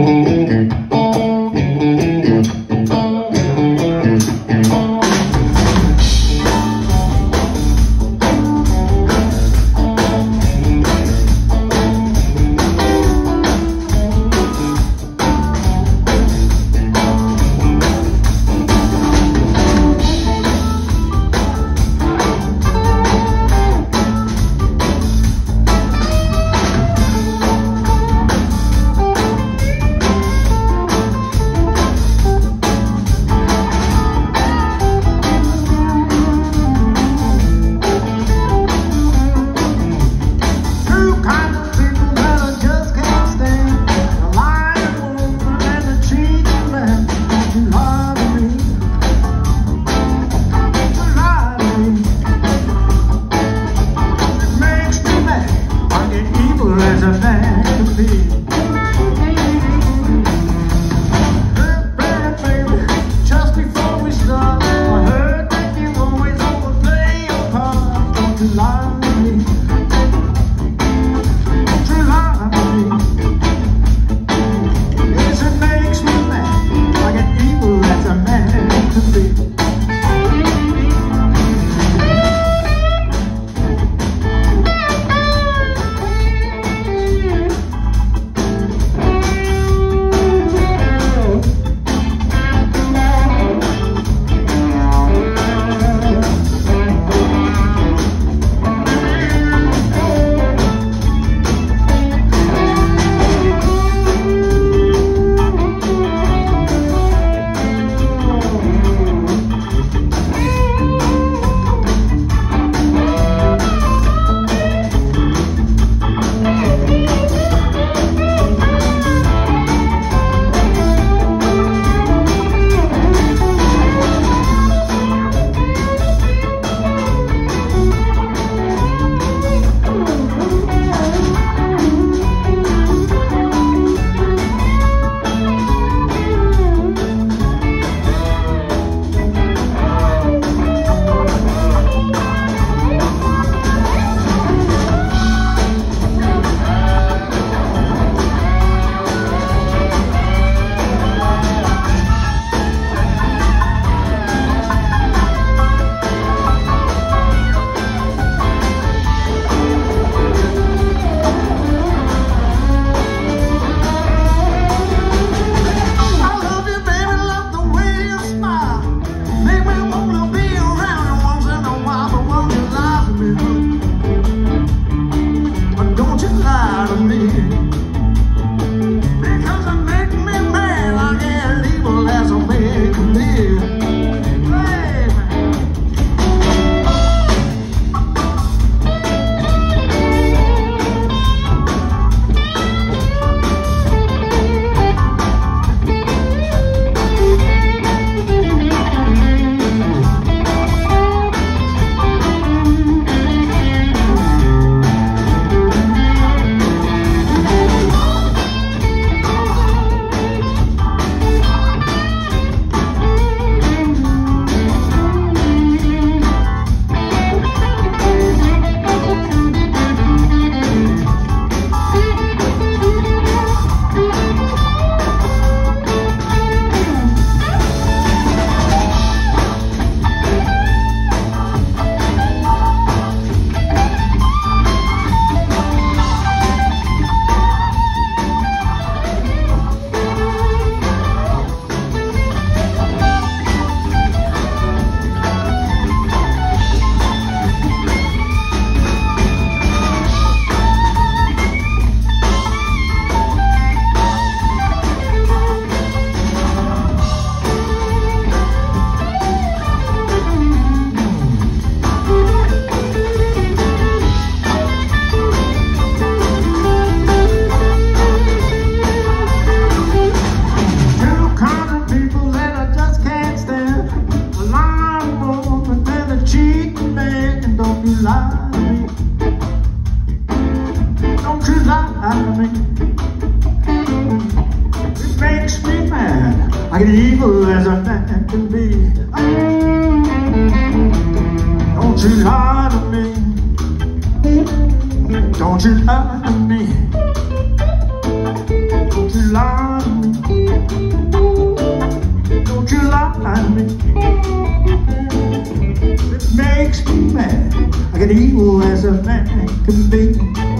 Música Like evil as a man can be Don't you lie to me. Don't you lie to me. Don't you lie to me. Don't you lie to me. It makes me mad. I get evil as a man can be.